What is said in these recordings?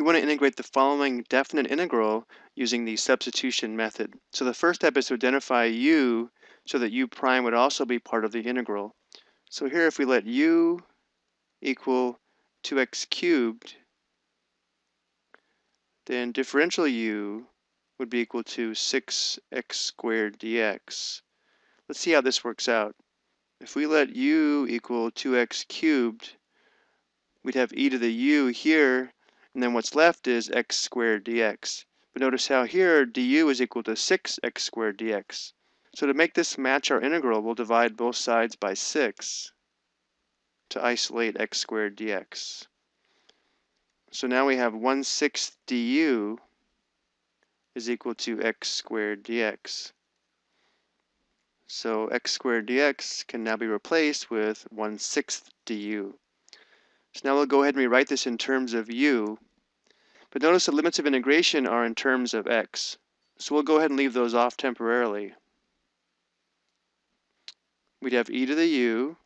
we want to integrate the following definite integral using the substitution method. So the first step is to identify u so that u prime would also be part of the integral. So here if we let u equal 2x cubed, then differential u would be equal to 6x squared dx. Let's see how this works out. If we let u equal 2x cubed, we'd have e to the u here, and then what's left is x squared dx. But notice how here du is equal to 6x squared dx. So to make this match our integral, we'll divide both sides by 6 to isolate x squared dx. So now we have 1 6th du is equal to x squared dx. So x squared dx can now be replaced with 1 6th du. So now we'll go ahead and rewrite this in terms of u. But notice the limits of integration are in terms of x. So we'll go ahead and leave those off temporarily. We'd have e to the u.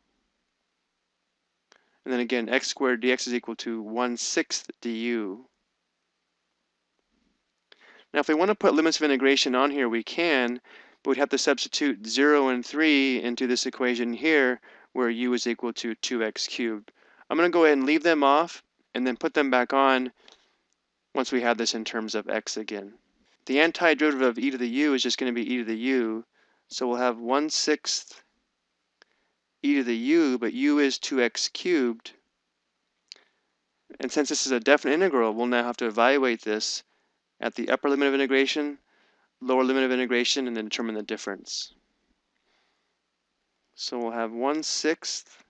And then again, x squared dx is equal to 1 6th du. Now if we want to put limits of integration on here, we can, but we'd have to substitute 0 and 3 into this equation here, where u is equal to 2x cubed. I'm going to go ahead and leave them off, and then put them back on once we have this in terms of x again. The antiderivative of e to the u is just going to be e to the u, so we'll have 1 sixth e to the u, but u is 2x cubed. And since this is a definite integral, we'll now have to evaluate this at the upper limit of integration, lower limit of integration, and then determine the difference. So we'll have 1 sixth,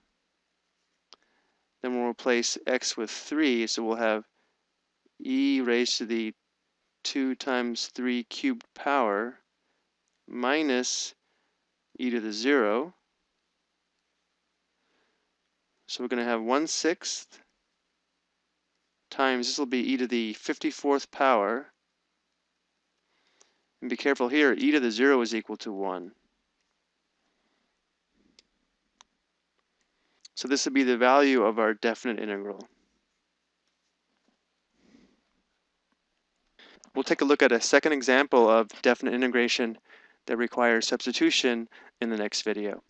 then we'll replace x with 3, so we'll have e raised to the 2 times 3 cubed power minus e to the 0. So we're going to have 1 sixth times, this will be e to the 54th power and be careful here, e to the 0 is equal to 1. So this would be the value of our definite integral. We'll take a look at a second example of definite integration that requires substitution in the next video.